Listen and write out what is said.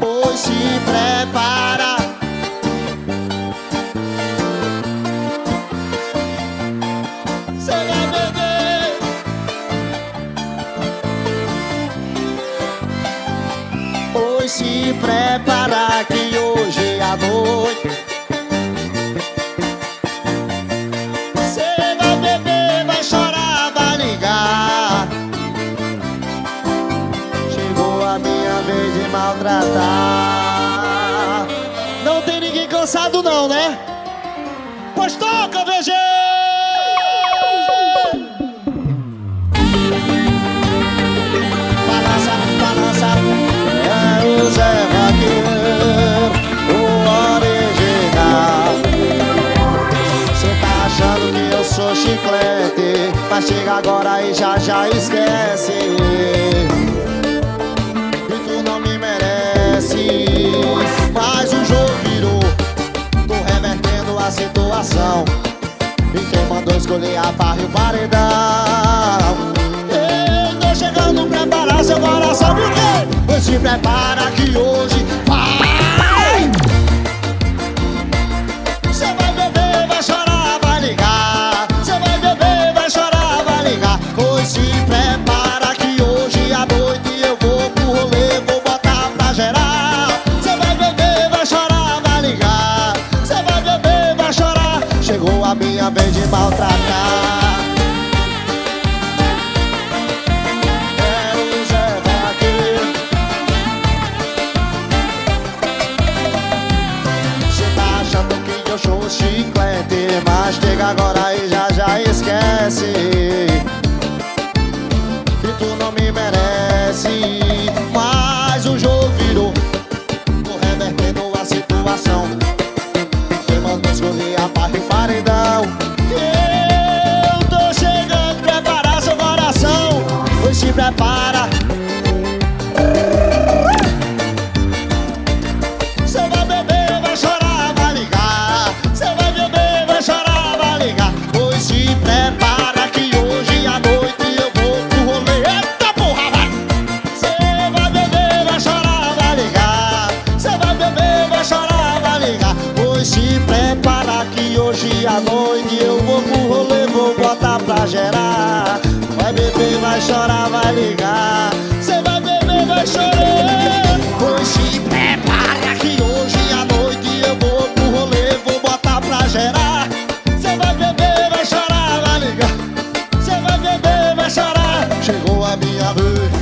Pois se prepara. Você vai beber. Pois se prepara maltratar Não tem ninguém cansado não, né? Pois toca, VG! Balança, balança É o Zé Vaqueiro O original Cê tá achando que eu sou chiclete Mas chega agora e já já esquece Mas o jogo virou. Tô revertendo a situação. E quem mandou escolher a barra e o paredão. Eu tô chegando preparar seu coração Por quê? Pois se prepara que hoje vai. Você vai beber, vai chorar, vai ligar. Você vai beber, vai chorar, vai ligar. Pois se prepara Vez de maltratar. É o Zé Vaqueiro Cê tá achando que eu sou chiclete Mas chega agora e já já esquece. Que tu não me merece a parte e paredão Eu tô chegando, preparar seu coração Pois se prepara Você vai beber, vai chorar, vai ligar. Você vai beber, vai chorar, vai ligar. Pois se prepara que hoje à noite eu vou pro rolê. Eita porra, vai! Você vai beber, vai chorar, vai ligar. Você vai beber, vai chorar, vai ligar. Pois se prepara hoje à noite eu vou pro rolê, vou botar pra gerar. Vai beber, vai chorar, vai ligar. Você vai beber, vai chorar. Pois se prepara que hoje à noite eu vou pro rolê, vou botar pra gerar. Você vai beber, vai chorar, vai ligar. Você vai beber, vai chorar. Chegou a minha vez.